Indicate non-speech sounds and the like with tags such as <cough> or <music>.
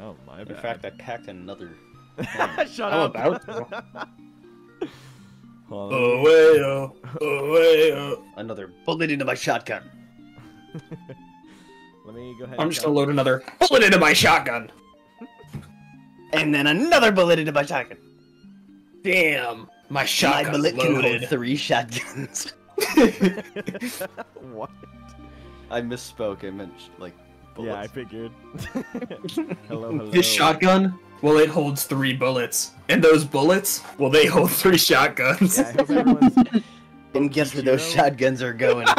Oh, my In fact, I packed another. <laughs> Shut I'm up. about to. Hold on, Oh, way, oh, oh, way, oh. Another bullet into my shotgun. <laughs> Let me go ahead. I'm just gonna load another bullet into my shotgun. And then another bullet into my shotgun. Damn, my My shotgun bullet can hold loaded. three shotguns. <laughs> what? I misspoke. I meant like bullets. Yeah, I figured. hello, <laughs> hello. This shotgun, well, it holds three bullets, and those bullets, well, they hold three shotguns. Yeah, I hope everyone's. <laughs> and guess where those shotguns are going? <laughs>